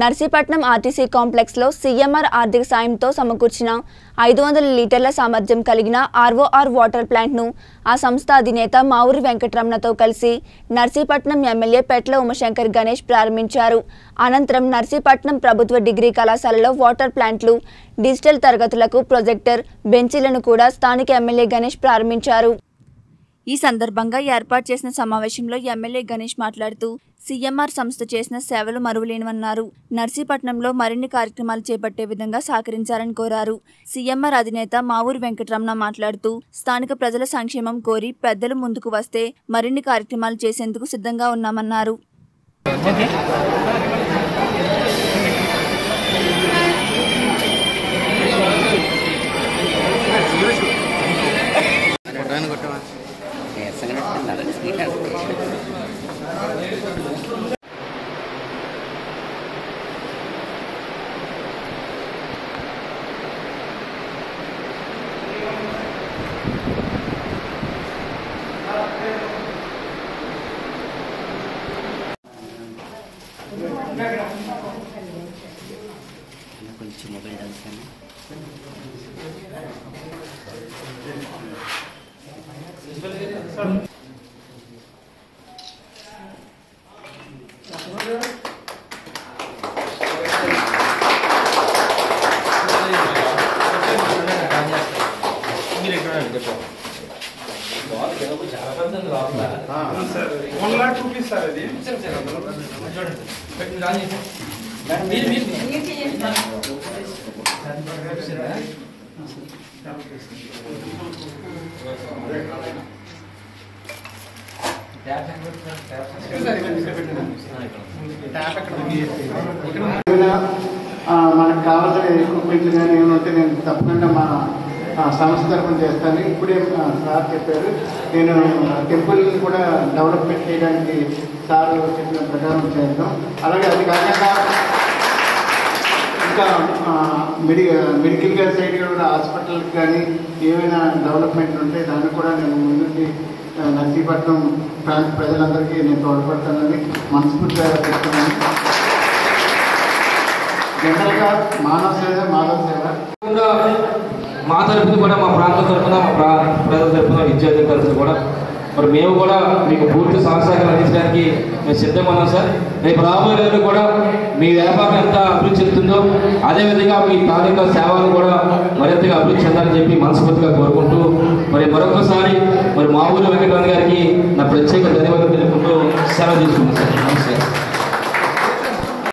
Narsipatnam RTC కాంప్లెక్స్లో CMR ఆర్థిక సాయంతో సమకూర్చిన ఐదు వందల లీటర్ల సామర్థ్యం కలిగిన ఆర్ఓఆర్ వాటర్ ప్లాంట్ను ఆ సంస్థ అధినేత మావురి వెంకటరమణతో కలిసి నర్సీపట్నం ఎమ్మెల్యే పెట్ల ఉమశంకర్ గణేష్ ప్రారంభించారు. అనంతరం నర్సీపట్నం ప్రభుత్వ డిగ్రీ కళాశాలలో వాటర్ ప్లాంట్లు డిజిటల్ తరగతులకు ప్రొజెక్టర్ బెంచీలను కూడా స్థానిక ఎమ్మెల్యే గణేష్ ప్రారంభించారు. ఈ సందర్భంగా ఏర్పాటు చేసిన సమావేశంలో ఎమ్మెల్యే గణేష్ మాట్లాడుతూ సీఎంఆర్ సంస్థ చేసిన సేవలు మరువలేనివన్నారు. నర్సీపట్నంలో మరిన్ని కార్యక్రమాలు చేపట్టే విధంగా సహకరించాలని కోరారు. సీఎంఆర్ అధినేత మావూరు వెంకటరమణ మాట్లాడుతూ స్థానిక ప్రజల సంక్షేమం కోరి పెద్దలు ముందుకు వస్తే మరిన్ని కార్యక్రమాలు చేసేందుకు సిద్ధంగా ఉన్నామన్నారు. కొంచెం mobile dance One lakh rupees sir అది ఏమైనా, ఆ, మనకు కావాల్సిన ఎక్విప్మెంట్ కానీ ఏమైనా ఉంటే నేను తప్పకుండా మా ఆ, సంస్థ తరఫున చేస్తాను. ఇప్పుడే సార్ చెప్పారు. నేను టెంపుల్ కూడా డెవలప్మెంట్ చేయడానికి సార్ చెప్పిన ప్రకారం చేద్దాం అలాగే అది కాకుండా ఇంకా మెడి మెడికల్ సైడ్ కూడా హాస్పిటల్కి కానీ ఏమైనా డెవలప్మెంట్ ఉంటే దాన్ని కూడా నేను ముందుండి నర్సీపట్నం ప్రాంత ప్రజలందరికీ నేను తోడ్పడతానని మనస్ఫూర్తిగా చెప్తున్నాను. జనరల్గా మానవ సేవ మానవ సేవ. మా తరపున కూడా మా ప్రాంతం తరపున మా ప్రా ప్రజల తరపున విద్యార్థుల తరపున కూడా. మరి మేము కూడా మీకు పూర్తి సహసహకారం అందించడానికి మేము సిద్ధమన్నాం సార్. రేపు రాబోయే రోజుల్లో కూడా మీ వ్యాపారం ఎంత అభివృద్ధి చెందుతుందో అదేవిధంగా మీ తాలూకా సేవలు కూడా మరింతగా అభివృద్ధి చెందాలని చెప్పి మనస్ఫూర్తిగా కోరుకుంటూ మరి మరొకసారి మరి మా ఊరు వెంకటరావు గారికి నా ప్రత్యేక ధన్యవాదాలు తెలుపుకుంటూ సెలవు తీసుకున్నాను సార్. నమస్తే.